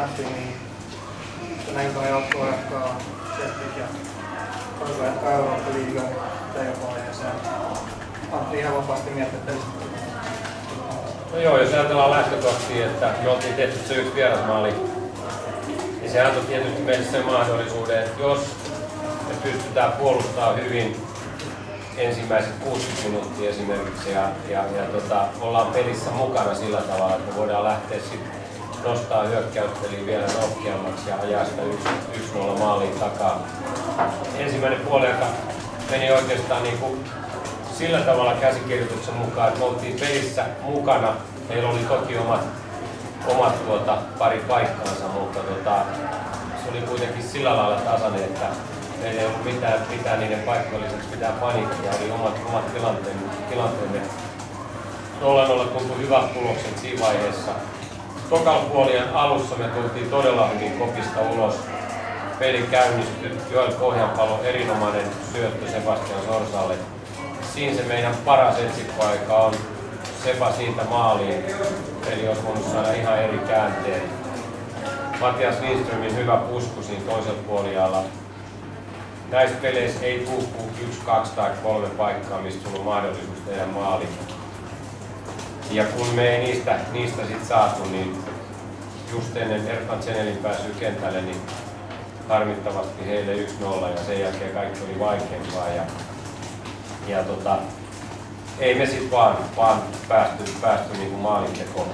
nähtiin, niin näin tuo joukkue jatkaa Celtic ja toisella jatkaa Eurooppa liigaa playoff-vaiheeseen. Antti ihan vapaasti miettiä pelistä. No joo, jos ajatellaan lähtökohtia, että me oltiin tehty se yksi vierasmaali, niin se antoi tietysti meille sen mahdollisuuden, että jos me pystytään puolustamaan hyvin ensimmäiset 60 minuuttia esimerkiksi ja, ja, ja tota, ollaan pelissä mukana sillä tavalla, että me voidaan lähteä sitten nostaa hyökkäyspeliä vielä nokkeammaksi ja ajaa sitä 1-0 maaliin takaa. Ensimmäinen puoliaika meni oikeastaan niin kuin sillä tavalla käsikirjoituksen mukaan, että me oltiin pelissä mukana. Meillä oli toki omat, omat tuota, pari paikkaansa, mutta tuota, se oli kuitenkin sillä lailla tasainen, että meillä ei ollut mitään, mitään niiden paikkojen lisäksi mitään paniikkia, oli omat, omat tilanteemme. tilanteemme. 0-0 tuntui hyvät tulokset siinä vaiheessa. Tokan puolien alussa me tultiin todella hyvin kopista ulos. Peli käynnistyi, Joel Pohjanpalo erinomainen syöttö Sebastian Sorsalle. Siinä se meidän paras etsikkoaika on Sepa siitä maaliin. Eli olisi voinut saada ihan eri käänteen. Matias Lindströmin hyvä pusku siinä toisella puolialla näissä peleissä ei kuin yksi, kaksi tai kolme paikkaa, mistä sulla on mahdollisuus tehdä maali. Ja kun me ei niistä, niistä sit saatu, niin just ennen Erkan Zenelin pääsyä kentälle, niin harmittavasti heille 1-0 ja sen jälkeen kaikki oli vaikeampaa. Ja, ja tota, ei me sitten vaan, vaan päästy, päästy niin kuin maalintekoon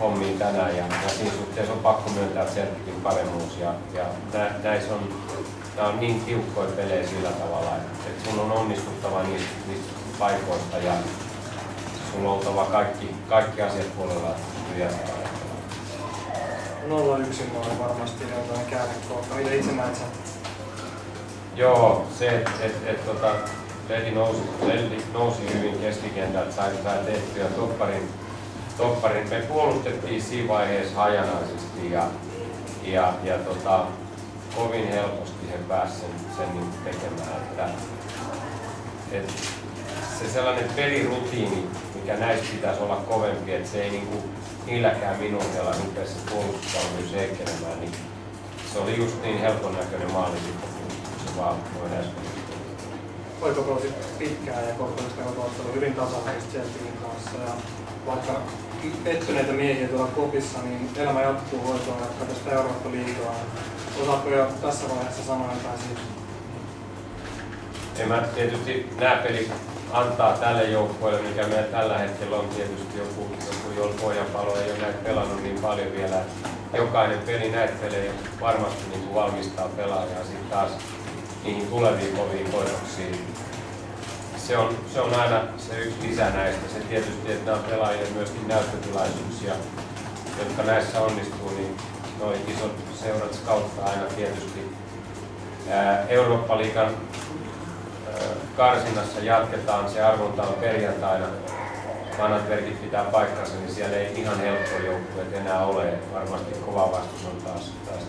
hommiin tänään ja, ja siinä suhteessa on pakko myöntää Celticin paremmuus ja, ja nä, näissä on nämä on niin tiukkoja pelejä sillä tavalla, että, että sun on onnistuttava niistä, niistä paikoista ja sulla on oltava kaikki, kaikki asiat puolella, että pystyy jatkamaan. 0-1 on varmasti jotain käännekohta. Mitä itse näet sen? Joo, se, että et, et, tota, Ledi nousi, Ledi nousi hyvin keskikentältä, sai sai tehtyä topparin, topparin. Me puolustettiin siinä vaiheessa hajanaisesti ja, ja, ja tota, kovin helposti he pääsivät sen, sen niin tekemään. Että, et se sellainen pelirutiini, mikä näissä pitäisi olla kovempi, että se ei niin kuin, niilläkään minuutilla rupea se puolustusvalmius heikkenemään, niin se oli just niin helpon näköinen maali sitten, kun se vaan noin äsken. Poikakausi pitkään ja korkeudesta ottelu hyvin tasaisesti Celticin kanssa. Ja vaikka pettyneitä miehiä tuolla kopissa, niin elämä jatkuu hoitoon jatkaa tästä Eurooppa-liigaa. Osaatko jo tässä vaiheessa sanoa jotain siitä? En mä tietysti nämä pelit antaa tälle joukkueelle, mikä meillä tällä hetkellä on tietysti joku, joku jolla pohjanpalo ei ole näitä pelannut niin paljon vielä. Jokainen peli näitä pelejä varmasti niin kuin valmistaa pelaajaa sitten taas niihin tuleviin koviin koitoksiin. Se on, se on aina se yksi lisä näistä. Se tietysti, että nämä pelaajille myöskin näyttötilaisuuksia, jotka näissä onnistuu, niin noin isot seurat skauttaa aina tietysti. Eurooppa-liigan karsinnassa jatketaan, se arvonta on perjantaina. Vanhat verkit pitää paikkansa, niin siellä ei ihan helppoa joukkueet enää ole. Varmasti kova vastus on taas, taas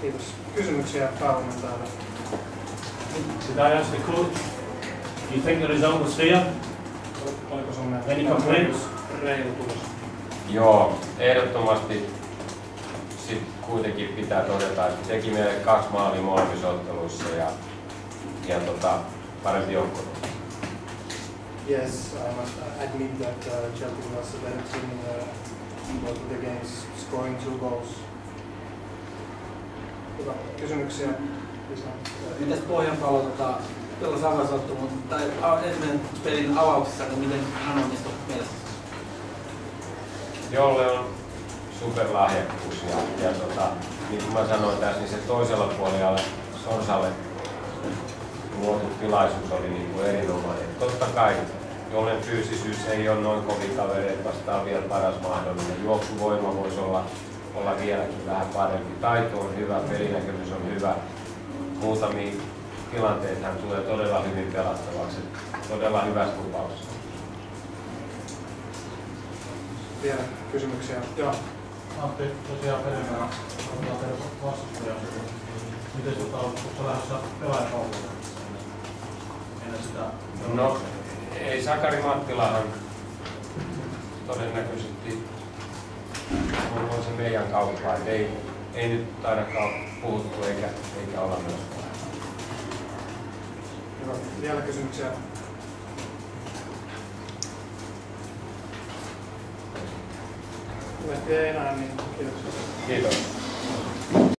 Kiitos. Kysymyksiä päävalmentajalle? Should I ask the coach? Do you think the result was fair? Oliko sun mielestä Any complaints? reilu tulos? Joo, ehdottomasti sit kuitenkin pitää todeta, että teki meille kaksi maalia molemmissa otteluissa ja, ja tota, parempi joukkue. Yes, I must admit that uh, Chelsea was a better team in uh, both of the games, scoring two goals. Hyvä. Kysymyksiä? Mitäs Pohjanpalo tota, pelasi avausottelun, tai a- ensimmäisen pelin avauksessa, niin miten hän onnistui mielessä? Jolle on superlahjakkuus ja, ja tota, niin kuin mä sanoin tässä, niin se toisella puolella Sorsalle luotu tilaisuus oli niin kuin erinomainen. Totta kai Jollen fyysisyys ei ole noin kovin kavereita vastaan vielä paras mahdollinen. Juoksuvoima voisi olla, olla vieläkin vähän parempi. Taito on hyvä, pelinäkemys on hyvä. Muutamia tilanteita hän tulee todella hyvin pelattavaksi. Todella hyvästä lupauksesta. Vielä kysymyksiä? Joo. Antti, tosiaan perjantaina otetaan teidän vastustaja. Miten sinulta on, onko lähdössä pelaajakaupoille sitä? No, ei Sakari Mattilahan todennäköisesti on, se meidän kauppa. Et ei, ei nyt ainakaan puhuttu eikä, eikä olla myöskään. Hyvä. Vielä kysymyksiä? Ei enää, niin kiitoksia. Kiitos.